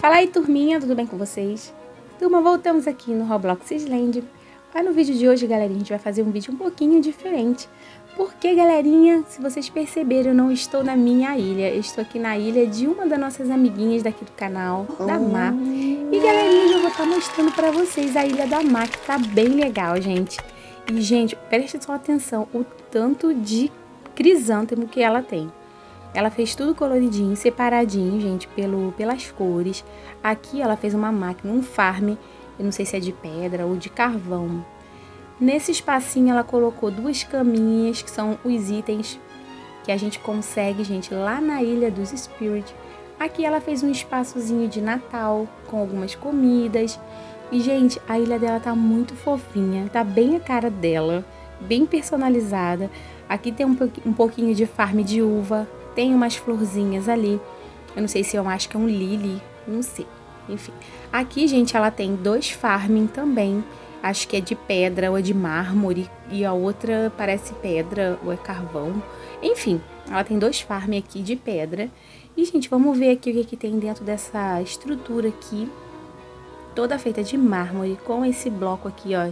Fala aí, turminha, tudo bem com vocês? Turma, voltamos aqui no Roblox Island. Mas no vídeo de hoje, galerinha, a gente vai fazer um vídeo um pouquinho diferente. Porque, galerinha, se vocês perceberam, eu não estou na minha ilha. Eu estou aqui na ilha de uma das nossas amiguinhas daqui do canal, da Mar. E, galerinha, eu vou estar mostrando pra vocês a ilha da Mar, que tá bem legal, gente. E, gente, preste só atenção o tanto de crisântemo que ela tem. Ela fez tudo coloridinho, separadinho, gente, pelo, pelas cores. Aqui ela fez uma máquina, um farm, eu não sei se é de pedra ou de carvão. Nesse espacinho ela colocou duas caminhas, que são os itens que a gente consegue, gente, lá na Ilha dos Spirit. Aqui ela fez um espaçozinho de Natal, com algumas comidas. E, gente, a ilha dela tá muito fofinha, tá bem a cara dela, bem personalizada. Aqui tem um, pouquinho de farm de uva, tem umas florzinhas ali. Eu não sei se eu acho que é um lily, não sei. Enfim, aqui, gente, ela tem dois farming também. Acho que é de pedra ou é de mármore. E a outra parece pedra ou é carvão. Enfim, ela tem dois farm aqui de pedra. E, gente, vamos ver aqui o que, que tem dentro dessa estrutura aqui. Toda feita de mármore, com esse bloco aqui, ó,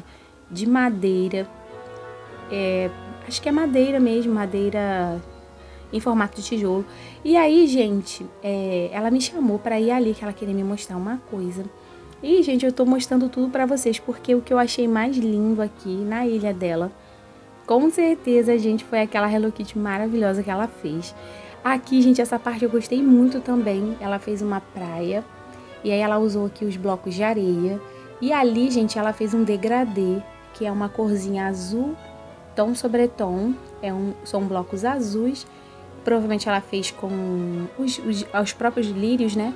de madeira. É, acho que é madeira mesmo, madeira em formato de tijolo. E aí, gente, é, ela me chamou para ir ali, que ela queria me mostrar uma coisa. E, gente, eu tô mostrando tudo para vocês, porque o que eu achei mais lindo aqui na ilha dela, com certeza, gente, foi aquela Hello Kitty maravilhosa que ela fez. Aqui, gente, essa parte eu gostei muito também. Ela fez uma praia, e aí ela usou aqui os blocos de areia. E ali, gente, ela fez um degradê, que é uma corzinha azul, tom sobre tom. É um, são blocos azuis Provavelmente ela fez com os, os, os próprios lírios, né?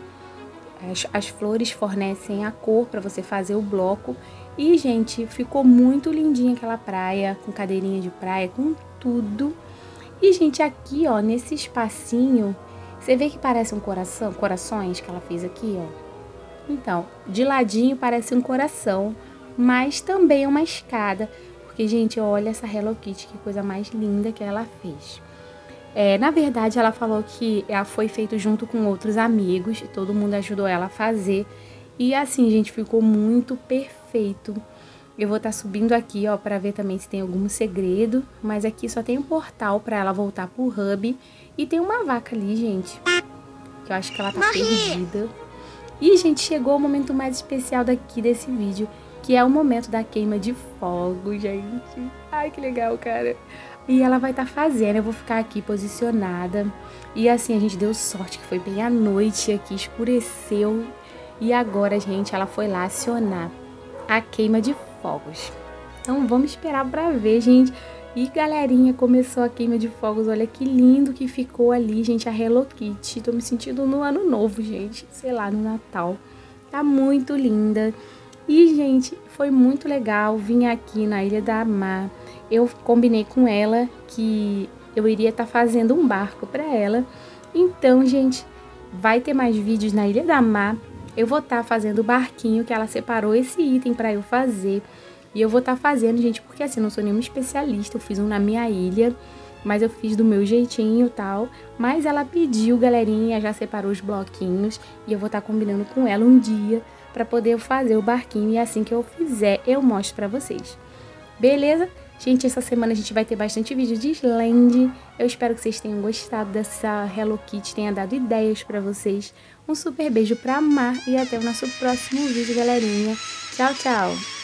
As, as flores fornecem a cor para você fazer o bloco. E, gente, ficou muito lindinha aquela praia, com cadeirinha de praia, com tudo. E, gente, aqui, ó, nesse espacinho, você vê que parece um coração, corações que ela fez aqui, ó. Então, de ladinho parece um coração, mas também é uma escada. Porque, gente, olha essa Hello Kitty, que coisa mais linda que ela fez. É, na verdade, ela falou que ela foi feito junto com outros amigos, todo mundo ajudou ela a fazer. E assim, gente, ficou muito perfeito. Eu vou estar tá subindo aqui, ó, para ver também se tem algum segredo, mas aqui só tem um portal para ela voltar pro hub e tem uma vaca ali, gente. Que eu acho que ela tá Morri. perdida. E, gente, chegou o momento mais especial daqui desse vídeo, que é o momento da queima de fogo, gente. Ai, que legal, cara. E ela vai estar tá fazendo, eu vou ficar aqui posicionada. E assim, a gente deu sorte que foi bem à noite aqui, escureceu. E agora, gente, ela foi lá acionar a queima de fogos. Então vamos esperar para ver, gente. E galerinha, começou a queima de fogos. Olha que lindo que ficou ali, gente, a Hello Kitty. Tô me sentindo no ano novo, gente. Sei lá, no Natal. Tá muito linda. E, gente, foi muito legal vir aqui na Ilha da Mar eu combinei com ela que eu iria estar tá fazendo um barco para ela. Então, gente, vai ter mais vídeos na Ilha da Mar. Eu vou estar tá fazendo o barquinho que ela separou esse item para eu fazer. E eu vou estar tá fazendo, gente, porque assim, eu não sou nenhuma especialista, eu fiz um na minha ilha, mas eu fiz do meu jeitinho e tal. Mas ela pediu, galerinha, já separou os bloquinhos e eu vou estar tá combinando com ela um dia para poder fazer o barquinho e assim que eu fizer, eu mostro para vocês. Beleza? Gente, essa semana a gente vai ter bastante vídeo de Slend. Eu espero que vocês tenham gostado dessa Hello Kitty, tenha dado ideias pra vocês. Um super beijo pra Mar e até o nosso próximo vídeo, galerinha. Tchau, tchau!